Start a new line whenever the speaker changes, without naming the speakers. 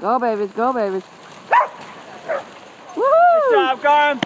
Go, babies. Go, babies.
Good job, Garm.